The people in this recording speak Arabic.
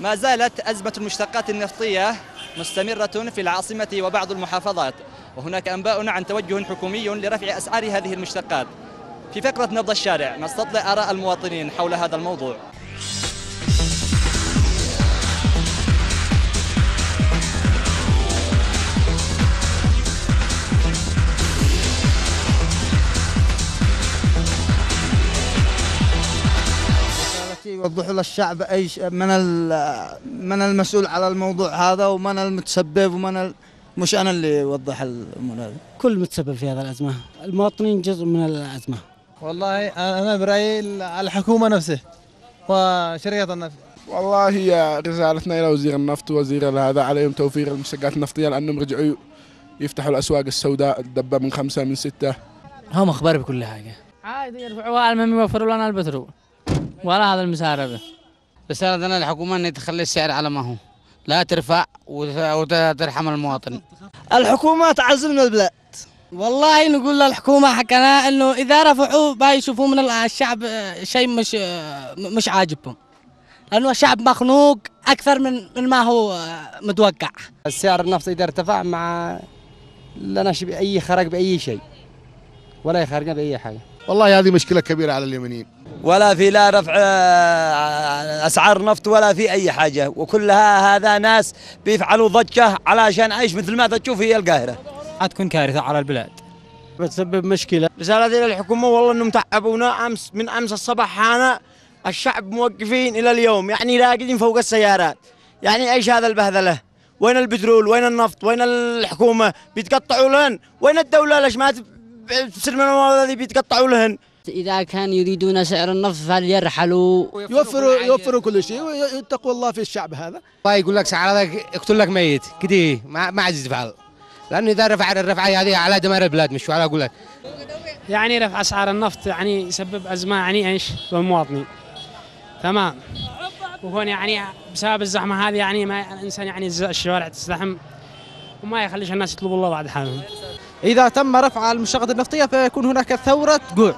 ما زالت أزمة المشتقات النفطية مستمرة في العاصمة وبعض المحافظات وهناك أنباء عن توجه حكومي لرفع أسعار هذه المشتقات. في فقرة نبض الشارع نستطلع آراء المواطنين حول هذا الموضوع. يوضحوا للشعب اي من ال- من المسؤول على الموضوع هذا ومن المتسبب ومن ال... مش أنا اللي اوضح الأمور هذه كل متسبب في هذا الأزمة. المواطنين جزء من الأزمة. والله أنا برأيي الحكومة نفسه وشركة النفط. والله هي رسالتنا إلى وزير النفط ووزير هذا عليهم توفير المشتقات النفطية لأنهم رجعوا يفتحوا الأسواق السوداء الدبه من خمسة من ستة. هم أخبار بكل حاجة. عادي يرفعوها المهم يوفروا لنا البترول. ولا هذا المساربه رسالتنا للحكومه ان تخلي السعر على ما هو. لا ترفع وت- وترحم المواطن. الحكومة تعزل من البلاد. والله نقول للحكومة حكنا إنه إذا رفعوا بيشوفوا من الشعب شيء مش مش عاجبهم. لأنه الشعب مخنوق أكثر من من ما هو متوقع. السعر النفط إذا ارتفع مع لا نشي باي خرج بأي شيء. ولا يخرجنا بأي حاجة. والله هذه مشكلة كبيرة على اليمنيين. ولا في لا رفع آه، أسعار نفط ولا في أي حاجة. وكلها هذا ناس بيفعلوا ضجة علشان إيش؟ مثل ما تشوف هي القاهرة. تكون كارثة على البلاد. بتسبب مشكلة. رسالة إلى الحكومة والله أنهم تعبونا أمس من أمس الصباح هنا الشعب موقفين إلى اليوم. يعني راقدين فوق السيارات. يعني إيش هذا البهذلة؟ وين البترول؟ وين النفط؟ وين الحكومة؟ بيتقطعوا لهن. وين الدولة؟ ليش ما المواد هذه بيتقطعوا لهن. إذا كان يريدون سعر النفط فليرحلوا يوفروا يوفروا كل شيء ويتقوا الله في الشعب هذا. الله يقول لك سعر هذا يقتل لك ميت. كده ما ما عجز يفعل لأنه إذا رفع الرفعة هذه على دمار البلاد مش على أقول لك. يعني رفع أسعار النفط يعني يسبب أزمة يعني إيش؟ للمواطنين. تمام. وهون يعني بسبب الزحمة هذه يعني ما الإنسان يعني الشوارع تزدحم وما يخليش الناس يطلبوا الله بعد حالهم. إذا تم رفع المشتقات النفطية فيكون هناك ثورة جوع.